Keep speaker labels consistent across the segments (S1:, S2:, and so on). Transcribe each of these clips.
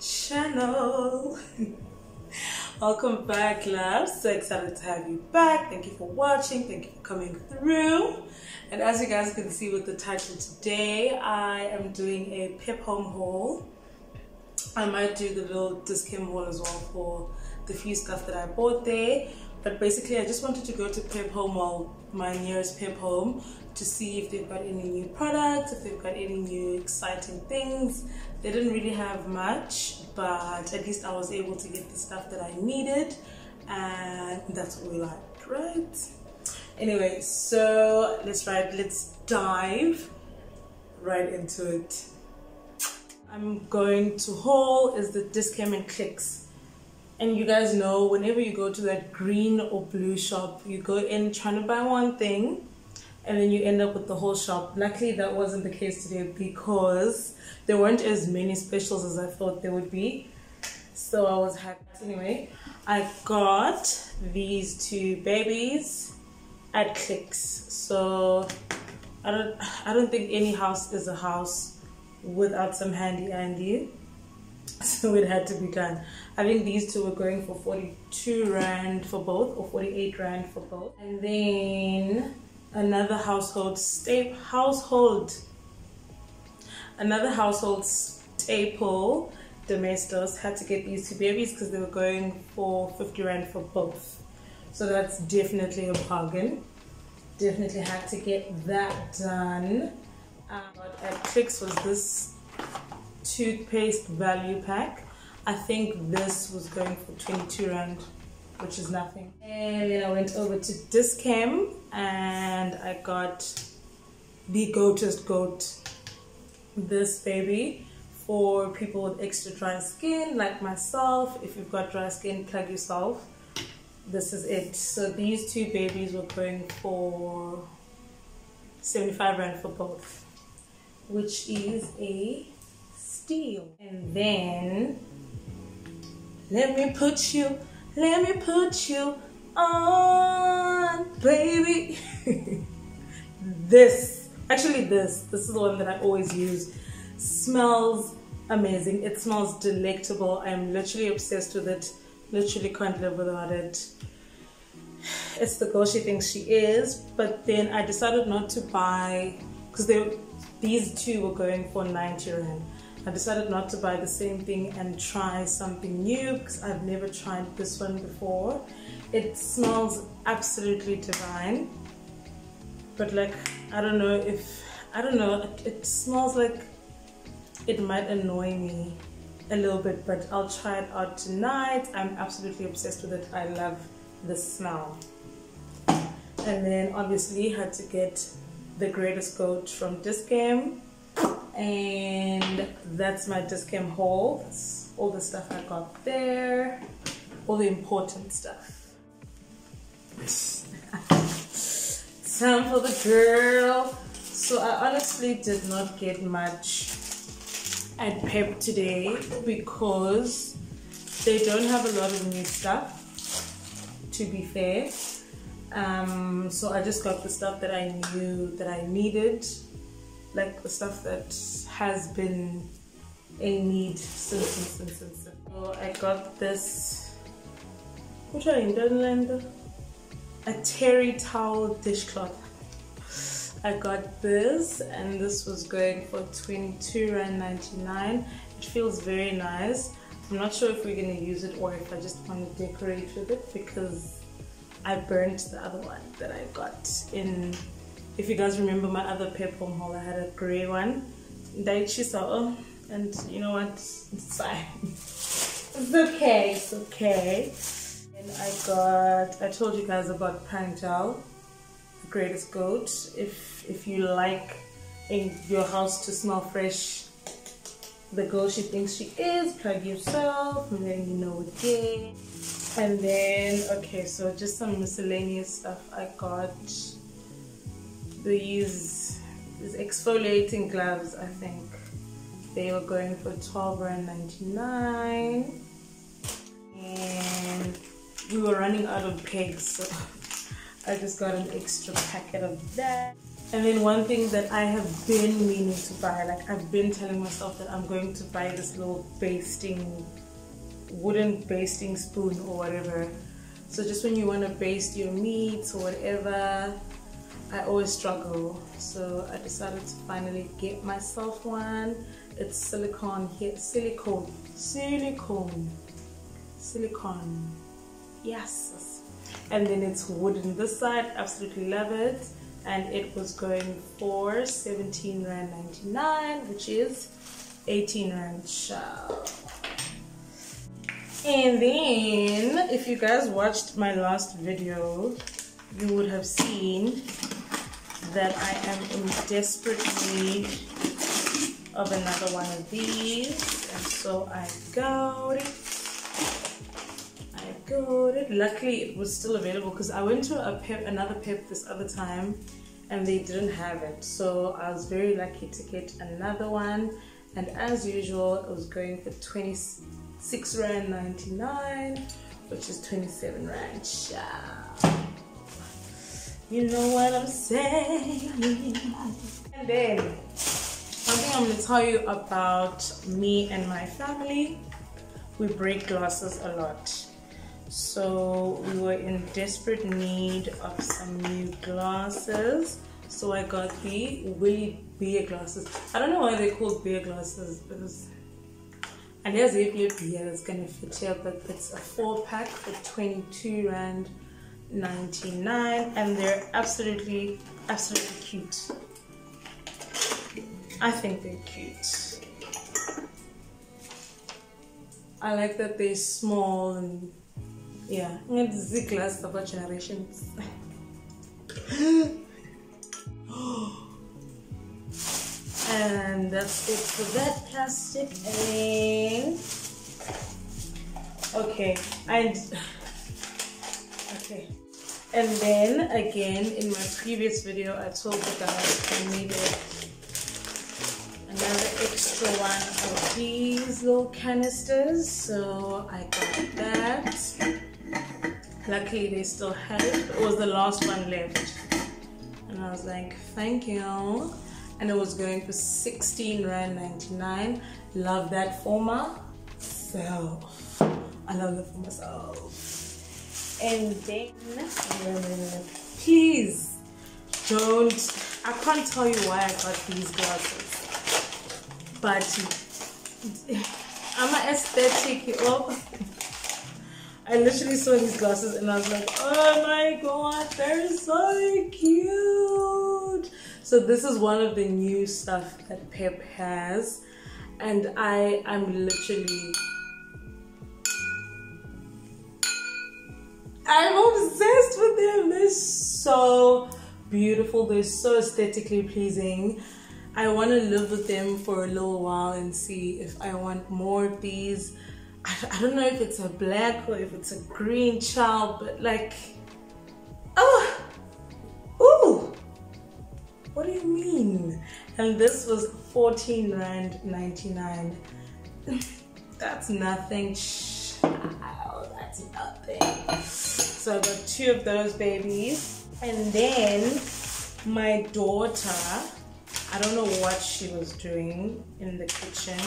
S1: Channel. Welcome back, love. So excited to have you back. Thank you for watching. Thank you for coming through. And as you guys can see with the title today, I am doing a Pep Home haul. I might do the little Dis-Chem haul as well for the few stuff that I bought there. But basically, I just wanted to go to Pep Home my nearest Pep Home, to see if they've got any new products, if they've got any new exciting things. They didn't really have much, but at least I was able to get the stuff that I needed, and that's what we like, right? Anyway, so let's right, let's dive right into it. I'm going to haul is the Dis-Chem and Clicks. And you guys know whenever you go to that green or blue shop, you go in trying to buy one thing and then you end up with the whole shop. Luckily, that wasn't the case today because there weren't as many specials as I thought there would be. So I was happy. Anyway, I got these two babies at Clicks. So I don't, I don't think any house is a house without some handy Andy. So it had to be done. I think these two were going for 42 rand for both or 48 rand for both. And then another household staple household. Another household staple domestos had to get these two babies because they were going for 50 rand for both. So that's definitely a bargain. Definitely had to get that done. Uh, at Clicks was this toothpaste value pack. I think this was going for 22 rand which is nothing. And then I went over to Dis-Chem and I got the goatest goat this baby for people with extra dry skin like myself. If you've got dry skin plug yourself. This is it. So these two babies were going for 75 rand for both which is a steal. And then let me put you let me put you on baby. This actually this this is the one that i always use. Smells amazing. It smells delectable. I'm literally obsessed with it. Literally can't live without it. It's the girl she thinks she is but then i decided not to buy because these two were going for 90 rand i decided not to buy the same thing and try something new because i've never tried this one before. It smells absolutely divine. But like i don't know if i don't know it, it smells like it might annoy me a little bit but i'll try it out tonight. I'm absolutely obsessed with it. I love the smell. And then obviously had to get the greatest goat from Dis-Chem and that's my Dis-Chem haul that's all the stuff I got there all the important stuff. Time for the girl. So I honestly did not get much at Pep today because they don't have a lot of new stuff to be fair. Um, so I just got the stuff that I knew that I needed, like the stuff that has been a need since, since, since, since. So I got this, what are you doing, A terry towel dishcloth. I got this and this was going for 22 rand 99. It feels very nice. I'm not sure if we're gonna use it or if I just want to decorate with it because I burnt the other one that I got in if you guys remember my other home haul I had a grey one. Daichi saw oh, and you know what? It's fine. It's okay it's okay. And I got I told you guys about Pangel the greatest goat. If if you like in your house to smell fresh the girl she thinks she is plug yourself and then you know again. And then okay so just some miscellaneous stuff i got these these exfoliating gloves i think they were going for 12 rand 99 and we were running out of pegs so i just got an extra packet of that. And then one thing that I have been meaning to buy, like I've been telling myself that I'm going to buy this little basting wooden basting spoon or whatever. So just when you want to baste your meats or whatever I always struggle. So I decided to finally get myself one. It's silicone here silicone silicone silicone. Yes. And then it's wooden. This side absolutely love it. And it was going for 17 rand 99 which is 18 rand and then, if you guys watched my last video, you would have seen that I am in desperate need of another one of these. And so I got it. I got it. Luckily, it was still available because I went to a pep, another pep this other time and they didn't have it. So I was very lucky to get another one. And as usual, it was going for 20 6 rand 99 which is 27 rand sharp you know what i'm saying. And then one thing i'm to tell you about me and my family we break glasses a lot. So we were in desperate need of some new glasses. So i got the Willy beer glasses. I don't know why they're called beer glasses because and there's a here that's to fit here but it's a four pack for 22 rand 99 and they're absolutely absolutely cute. I think they're cute. I like that they're small and yeah it's the glass of our generations. And that's it for that plastic and okay and okay and then again in my previous video i told you guys i needed another extra one of these little canisters so i got that. Luckily they still had it. It was the last one left. And i was like thank you. And it was going for 16 rand 99 love that former so i love it for myself and then please don't i can't tell you why i got these glasses but i'm an aesthetic oh I literally saw these glasses and I was like, oh my god, they're so cute. So this is one of the new stuff that Pep has. And I am literally I'm obsessed with them. They're so beautiful. They're so aesthetically pleasing. I want to live with them for a little while and see if I want more of these. I, I don't know if it's a black or if it's a green child, but like, oh, ooh, what do you mean? And this was 14 Rand 99. That's nothing, child, that's nothing. So got two of those babies. And then my daughter, I don't know what she was doing in the kitchen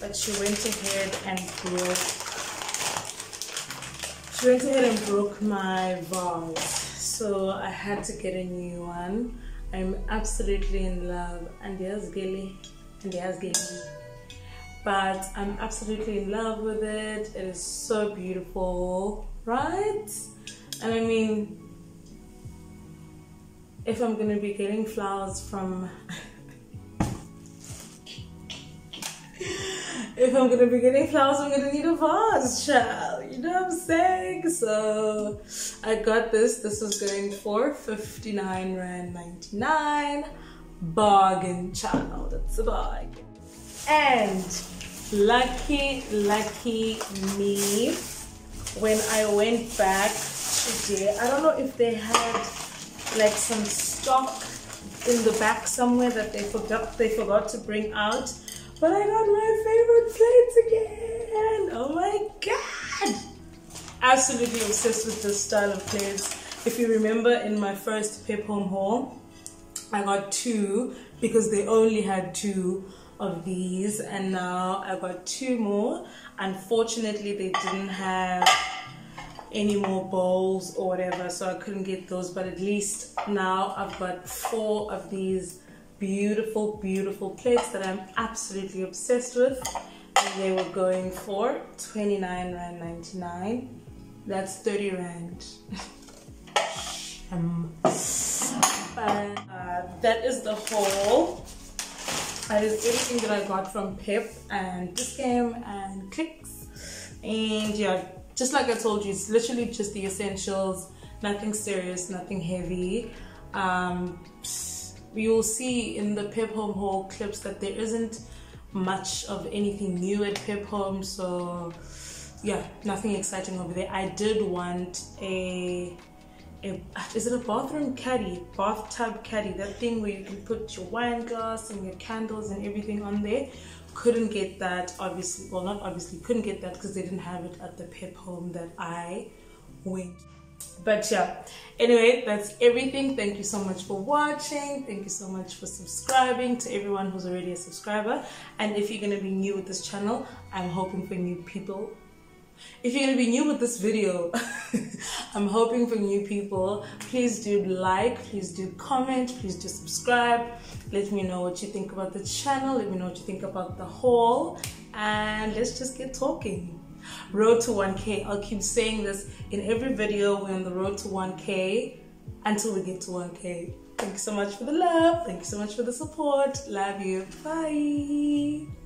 S1: but she went ahead and broke she went ahead and broke my vase so I had to get a new one. I'm absolutely in love. And there's Gilly and there's Gilly but I'm absolutely in love with it. It is so beautiful right and I mean if I'm gonna be getting flowers from if I'm gonna be getting flowers, I'm gonna need a vase, child. You know what I'm saying? So I got this. This was going for 59 Rand 99. Bargain, child. It's a bargain. And lucky, lucky me, when I went back today, I don't know if they had like some stock in the back somewhere that they forgot they forgot to bring out but I got my favorite plates again. Oh my god. Absolutely obsessed with this style of plates. If you remember in my first Pep Home haul, I got two because they only had two of these and now I got two more. Unfortunately, they didn't have any more bowls or whatever so I couldn't get those but at least now I've got four of these beautiful, beautiful plates that I'm absolutely obsessed with. And they were going for 29 Rand 99. That's 30 Rand. um, uh, that is the whole. That is everything that I got from Pep and Dis-Chem and Clicks. And yeah, just like I told you, it's literally just the essentials. Nothing serious, nothing heavy. Um, you'll see in the Pep Home haul clips that there isn't much of anything new at Pep Home, so yeah, nothing exciting over there. I did want a, a ah, is it a bathroom caddy, bathtub caddy, that thing where you can put your wine glass and your candles and everything on there. Couldn't get that, obviously. Well, not obviously, couldn't get that because they didn't have it at the Pep Home that I went. But yeah. Anyway that's everything. Thank you so much for watching. Thank you so much for subscribing to everyone who's already a subscriber. And if you're going to be new with this channel i'm hoping for new people if you're to be new with this video i'm hoping for new people. Please do like please do comment please do subscribe. Let me know what you think about the channel let me know what you think about the haul and let's just get talking. Road to 1k i'll keep saying this in every video. We're on the road to 1k until we get to 1k thank you so much for the love. Thank you so much for the support. Love you. Bye